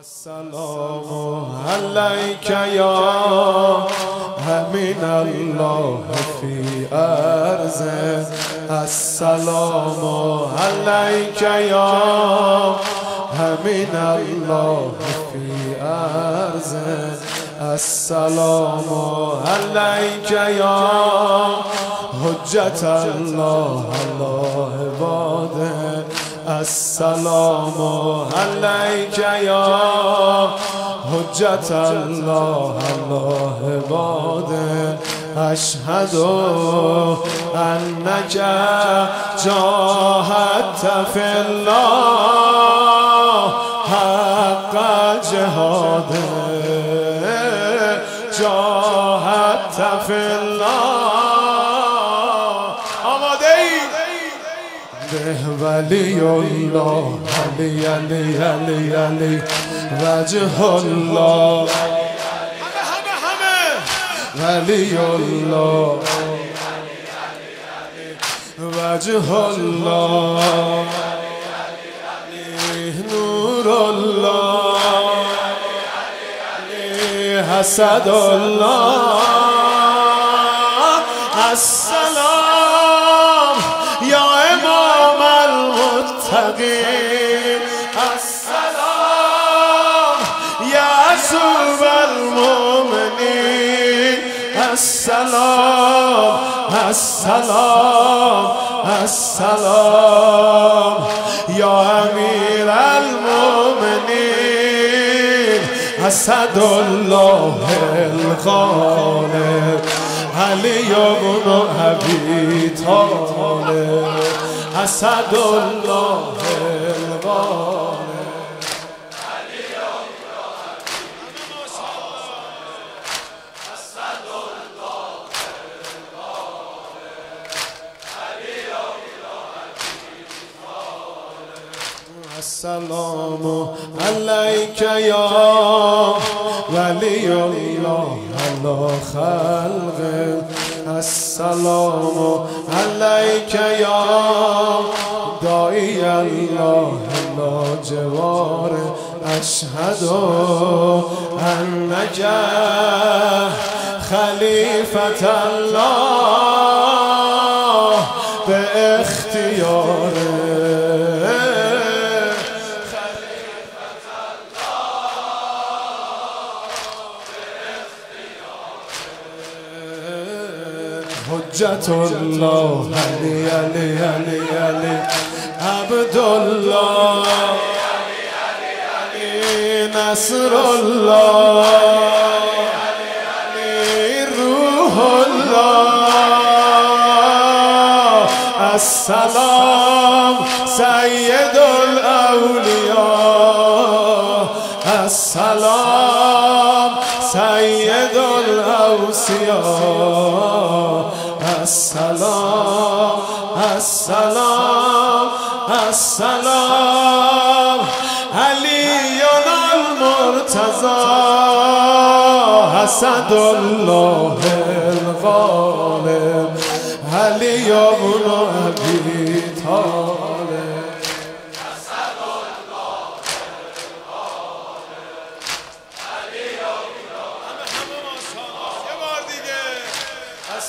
السلام عليك يا من الله في أرزه السلام عليك يا من الله في أرزه السلام عليك يا حجة الله الله عباده السلام عليك يا حجة الله الله عباده أشهد أنك جاهدت في الله حق جهاده جاهدت في الله. به ولی الله علی علی علی علی وجه الله همه همه ولی الله وجه الله نور الله حسد الله السلام المتقین السلام یا عصوب المؤمنین السلام السلام السلام یا امیر المؤمنین اسد الله الغالب علی بن ابی طالب. اسد الله الغالب السلام عليك يا ولي الله على خلقه السلام عليك يا داعي الله على جواره أشهد أنك خليفة الله. حجت الله. علی علی علی علی. عبدالله. علی نصر الله علی روح الله السلام سید الاولیاء السلام سید الاوسیاء السلام السلام السلام علی المرتضى حسد الله الغالب علی بن ابی طالب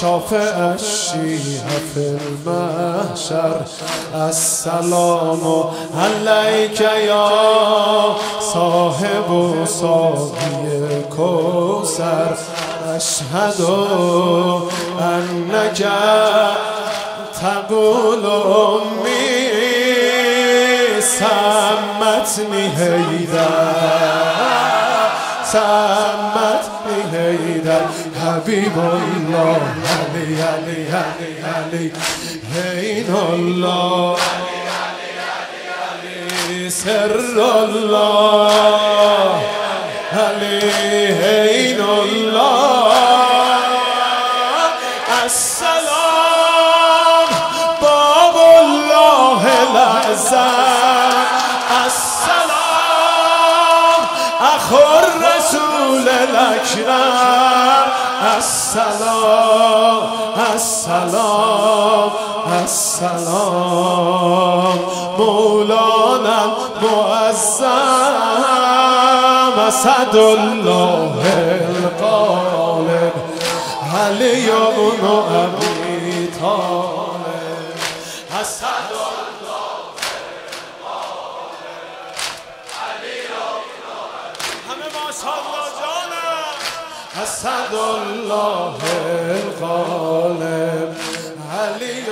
شافع الشيعة في المحشر السلام عليك يا صاحب صافي كوثر أشهد أنك تقول أمي سمتني هيدا سمتني هيدا Habibullah, Ali, Ali, Ali, Ali, Aynullah, Ali, Ali, Ali, Ali, Sirrullah, Ali, Aynullah. رسول الاکرم. السلام السلام السلام. مولانا معظم. اسد الله القالب علی ابن ابی طالب. اسد اسد الله الغالب. علی